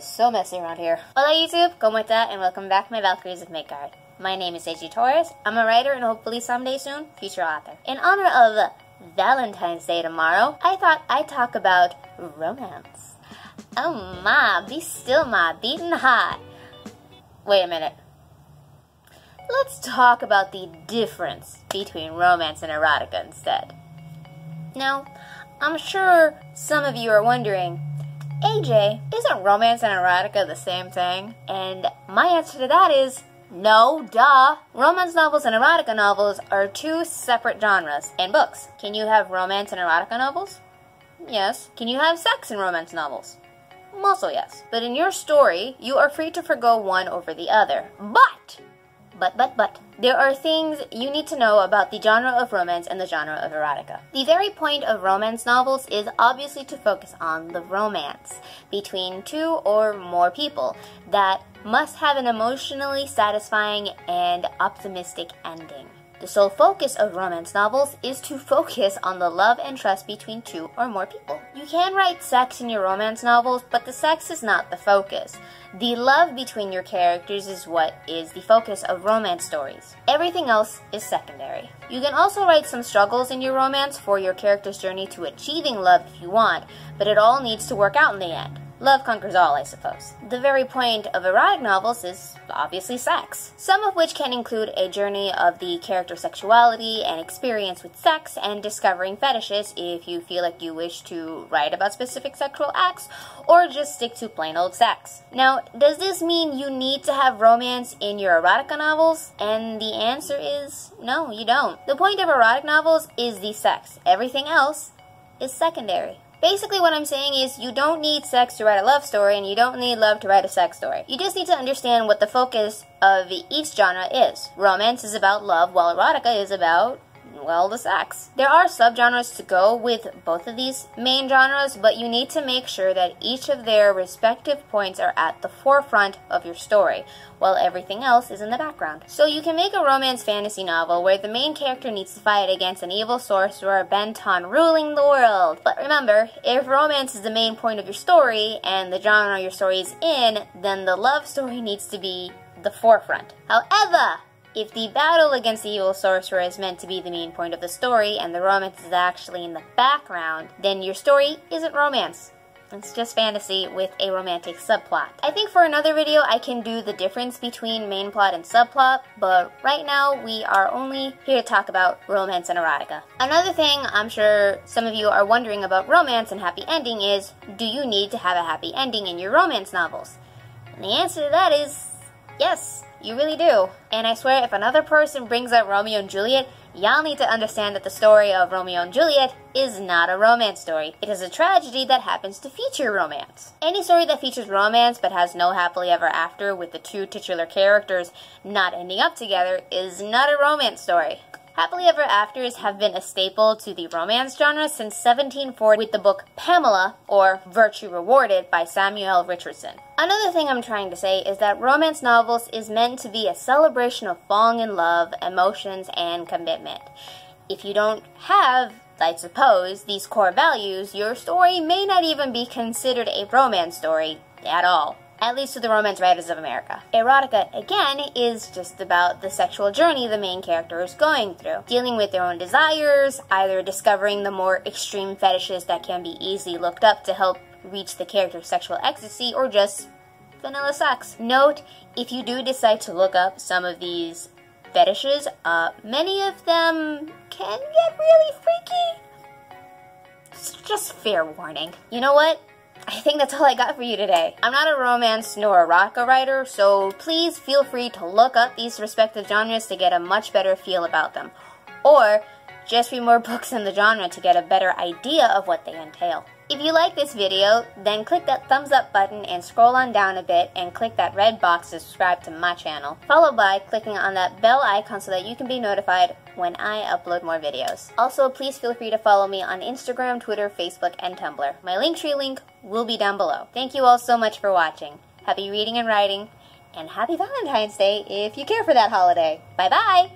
so messy around here. Hola YouTube, ¿cómo está? And welcome back to my Valkyries of Midgard. My name is AJ Torres. I'm a writer and hopefully someday soon, future author. In honor of Valentine's Day tomorrow, I thought I'd talk about romance. Oh my, be still ma, beating hot. Wait a minute. Let's talk about the difference between romance and erotica instead. Now, I'm sure some of you are wondering, AJ, isn't romance and erotica the same thing? And my answer to that is no, duh. Romance novels and erotica novels are two separate genres and books. Can you have romance and erotica novels? Yes. Can you have sex in romance novels? Also, yes. But in your story, you are free to forego one over the other. But but, but, but, there are things you need to know about the genre of romance and the genre of erotica. The very point of romance novels is obviously to focus on the romance between two or more people that must have an emotionally satisfying and optimistic ending. The sole focus of romance novels is to focus on the love and trust between two or more people. You can write sex in your romance novels, but the sex is not the focus. The love between your characters is what is the focus of romance stories. Everything else is secondary. You can also write some struggles in your romance for your character's journey to achieving love if you want, but it all needs to work out in the end. Love conquers all, I suppose. The very point of erotic novels is obviously sex, some of which can include a journey of the character's sexuality and experience with sex and discovering fetishes if you feel like you wish to write about specific sexual acts or just stick to plain old sex. Now, does this mean you need to have romance in your erotica novels? And the answer is no, you don't. The point of erotic novels is the sex. Everything else is secondary. Basically, what I'm saying is you don't need sex to write a love story, and you don't need love to write a sex story. You just need to understand what the focus of each genre is. Romance is about love, while erotica is about well, the sex. There are subgenres to go with both of these main genres, but you need to make sure that each of their respective points are at the forefront of your story, while everything else is in the background. So you can make a romance fantasy novel where the main character needs to fight against an evil sorcerer bent on ruling the world. But remember, if romance is the main point of your story and the genre your story is in, then the love story needs to be the forefront. However, if the battle against the evil sorcerer is meant to be the main point of the story and the romance is actually in the background, then your story isn't romance. It's just fantasy with a romantic subplot. I think for another video I can do the difference between main plot and subplot, but right now we are only here to talk about romance and erotica. Another thing I'm sure some of you are wondering about romance and happy ending is, do you need to have a happy ending in your romance novels? And the answer to that is yes. You really do. And I swear, if another person brings up Romeo and Juliet, y'all need to understand that the story of Romeo and Juliet is not a romance story. It is a tragedy that happens to feature romance. Any story that features romance but has no happily ever after with the two titular characters not ending up together is not a romance story. Happily Ever Afters have been a staple to the romance genre since 1740 with the book Pamela, or Virtue Rewarded, by Samuel Richardson. Another thing I'm trying to say is that romance novels is meant to be a celebration of falling in love, emotions, and commitment. If you don't have I suppose, these core values, your story may not even be considered a romance story at all at least to the romance writers of America. Erotica, again, is just about the sexual journey the main character is going through, dealing with their own desires, either discovering the more extreme fetishes that can be easily looked up to help reach the character's sexual ecstasy, or just vanilla sex. Note, if you do decide to look up some of these fetishes, uh, many of them can get really freaky. Just fair warning. You know what? I think that's all I got for you today. I'm not a romance nor a erotica writer, so please feel free to look up these respective genres to get a much better feel about them. Or just read more books in the genre to get a better idea of what they entail. If you like this video, then click that thumbs up button and scroll on down a bit and click that red box to subscribe to my channel, followed by clicking on that bell icon so that you can be notified when I upload more videos. Also, please feel free to follow me on Instagram, Twitter, Facebook, and Tumblr. My Linktree link will be down below. Thank you all so much for watching. Happy reading and writing, and happy Valentine's Day if you care for that holiday. Bye bye!